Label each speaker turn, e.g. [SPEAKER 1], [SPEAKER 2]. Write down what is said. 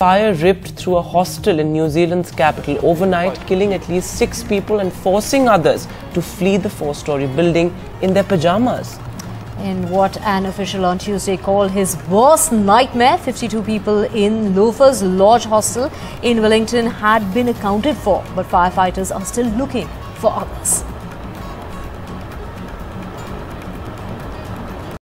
[SPEAKER 1] Fire ripped through a hostel in New Zealand's capital overnight, killing at least six people and forcing others to flee the four story building in their pajamas.
[SPEAKER 2] In what an official on Tuesday called his worst nightmare, 52 people in Loafers Lodge Hostel in Wellington had been accounted for, but firefighters are still looking for others.